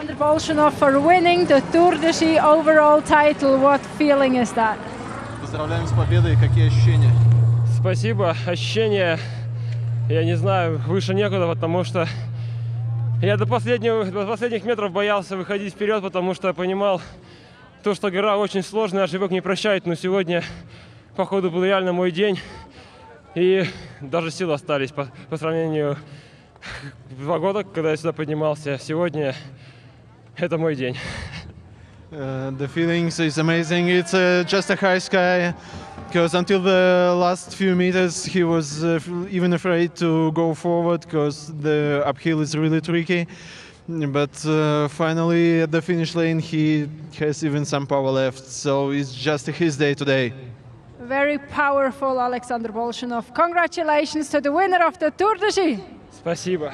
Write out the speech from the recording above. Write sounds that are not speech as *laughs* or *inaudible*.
Alexander Bolshinov for winning the Tour de Ski overall title. What feeling is that? Поздравляем с победой. Какие ощущения? Спасибо. Ощущения, я не знаю, выше некуда, потому что я до, последнего, до последних метров боялся выходить вперед, потому что понимал, то, что гора очень сложная, а живек не прощает, но сегодня, походу, был реально мой день. И даже силы остались по, по сравнению *laughs* два года, когда я сюда поднимался. Сегодня это *laughs* мой день. Uh, the feelings is amazing. It's uh, just a high sky because until the last few meters he was uh, f- even afraid to go forward because the uphill is really tricky. But uh, finally at the finish lane he has even some power left. So it's just his day today. Very powerful Alexander Bolshinov. Congratulations to the winner of the Tour de Ski. Спасибо.